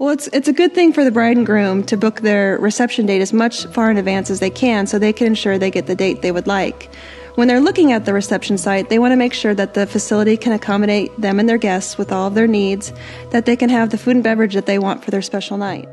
Well, it's it's a good thing for the bride and groom to book their reception date as much far in advance as they can so they can ensure they get the date they would like. When they're looking at the reception site, they want to make sure that the facility can accommodate them and their guests with all of their needs, that they can have the food and beverage that they want for their special night.